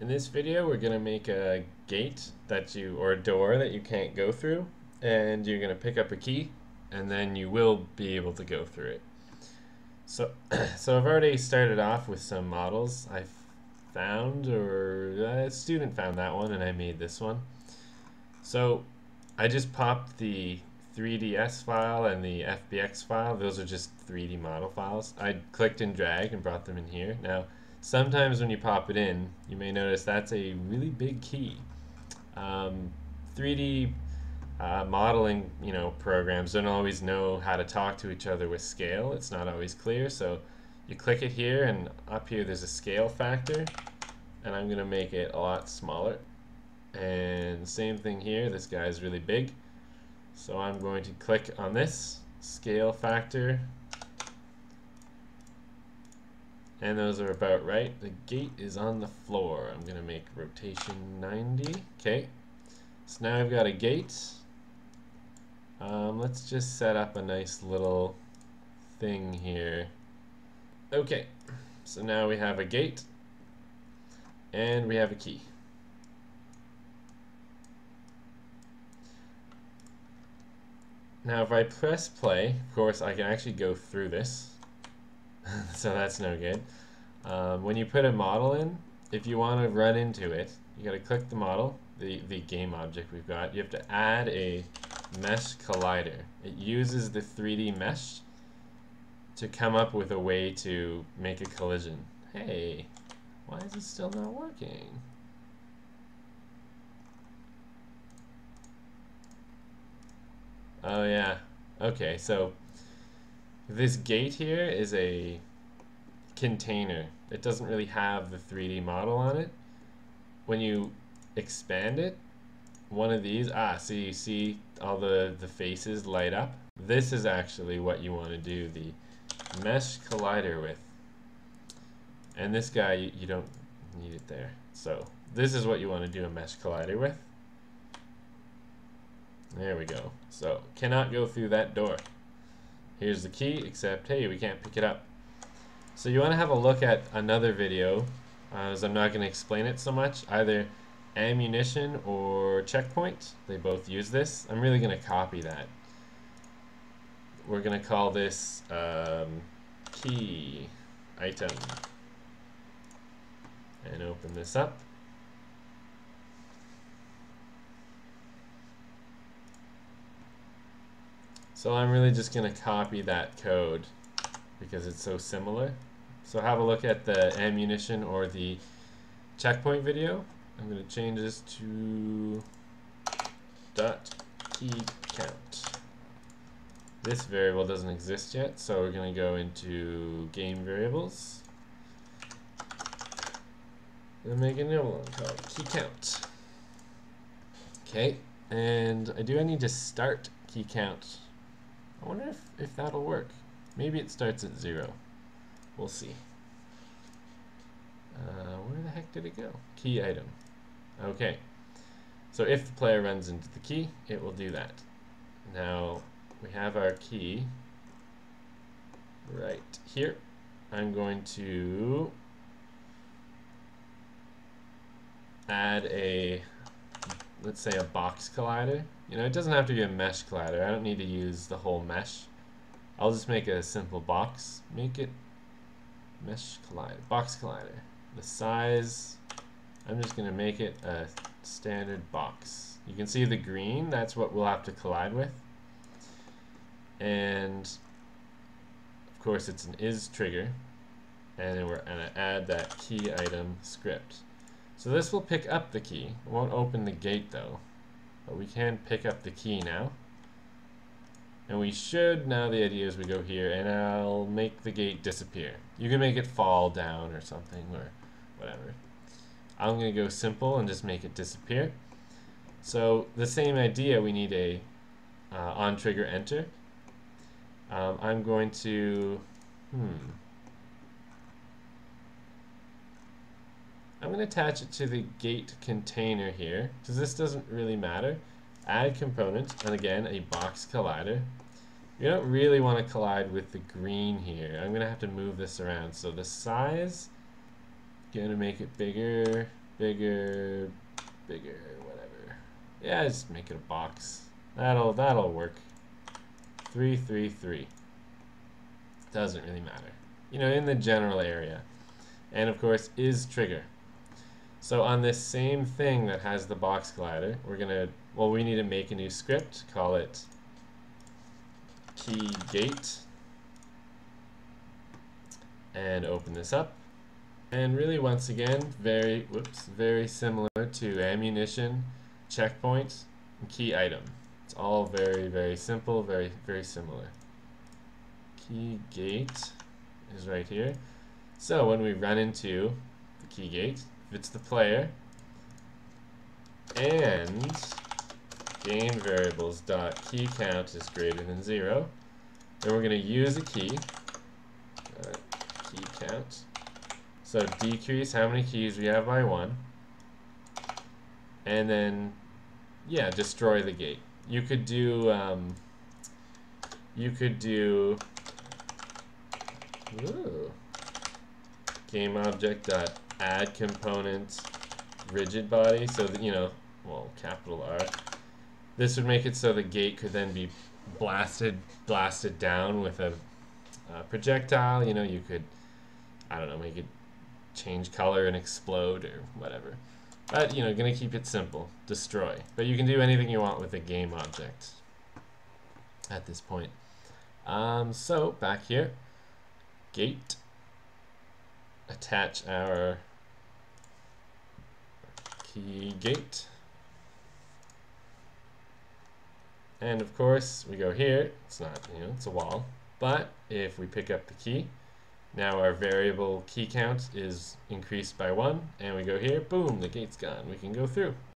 In this video we're going to make a gate that you or a door that you can't go through and you're going to pick up a key and then you will be able to go through it. So, so I've already started off with some models I found or uh, a student found that one and I made this one. So I just popped the 3ds file and the FBX file. Those are just 3D model files. I clicked and drag and brought them in here. Now, sometimes when you pop it in, you may notice that's a really big key. Um, 3D uh, modeling, you know, programs don't always know how to talk to each other with scale. It's not always clear. So you click it here, and up here there's a scale factor, and I'm going to make it a lot smaller. And same thing here. This guy is really big. So I'm going to click on this scale factor and those are about right. The gate is on the floor. I'm going to make rotation 90. Okay. So now I've got a gate. Um, let's just set up a nice little thing here. Okay. So now we have a gate and we have a key. Now if I press play, of course I can actually go through this. so that's no good. Um, when you put a model in, if you want to run into it, you got to click the model, the, the game object we've got. You have to add a mesh collider. It uses the 3D mesh to come up with a way to make a collision. Hey, why is it still not working? Oh yeah. Okay, so this gate here is a container. It doesn't really have the 3D model on it. When you expand it, one of these, ah, so you see all the, the faces light up. This is actually what you want to do the mesh collider with. And this guy, you, you don't need it there. So this is what you want to do a mesh collider with. There we go. So, cannot go through that door. Here's the key, except, hey, we can't pick it up. So you want to have a look at another video, uh, as I'm not going to explain it so much. Either ammunition or checkpoint. They both use this. I'm really going to copy that. We're going to call this um, key item. And open this up. So I'm really just going to copy that code because it's so similar. So have a look at the ammunition or the checkpoint video. I'm going to change this to dot key count. This variable doesn't exist yet, so we're going to go into game variables and make a new one called key count. Okay, and I do I need to start key count I wonder if, if that'll work. Maybe it starts at zero. We'll see. Uh, where the heck did it go? Key item. Okay. So if the player runs into the key, it will do that. Now, we have our key right here. I'm going to add a let's say a box collider. You know, it doesn't have to be a mesh collider. I don't need to use the whole mesh. I'll just make a simple box. Make it mesh collider, box collider. The size, I'm just going to make it a standard box. You can see the green, that's what we'll have to collide with. And of course it's an is trigger. And then we're to add that key item script. So this will pick up the key. It won't open the gate though. But we can pick up the key now. And we should, now the idea is we go here and I'll make the gate disappear. You can make it fall down or something or whatever. I'm going to go simple and just make it disappear. So the same idea, we need a uh, on trigger enter. Um, I'm going to, hmm, I'm going to attach it to the gate container here, because this doesn't really matter. Add component, and again, a box collider. You don't really want to collide with the green here. I'm going to have to move this around. So the size, going to make it bigger. bigger, bigger, whatever. Yeah, just make it a box. That'll that'll work. Three, three, three. Doesn't really matter. You know, in the general area. And of course, is trigger. So on this same thing that has the box collider, we're gonna, well, we need to make a new script, call it key gate, and open this up. And really, once again, very, whoops, very similar to ammunition, checkpoint, and key item. It's all very, very simple, very, very similar. Key gate is right here. So when we run into the key gate, if it's the player, and game variables dot key count is greater than zero, then we're going to use a key, uh, key count. So decrease how many keys we have by one, and then yeah, destroy the gate. You could do um, you could do ooh, game object dot add component rigid body so that you know well capital R. This would make it so the gate could then be blasted blasted down with a, projectile you know you could I don't know make it change color and explode or whatever. But you know gonna keep it simple. Destroy. But you can do anything you want with a game object at this point. Um, so back here. Gate. Attach our key gate. And of course, we go here. It's not, you know, it's a wall. But if we pick up the key, now our variable key count is increased by one, and we go here, boom, the gate's gone. We can go through.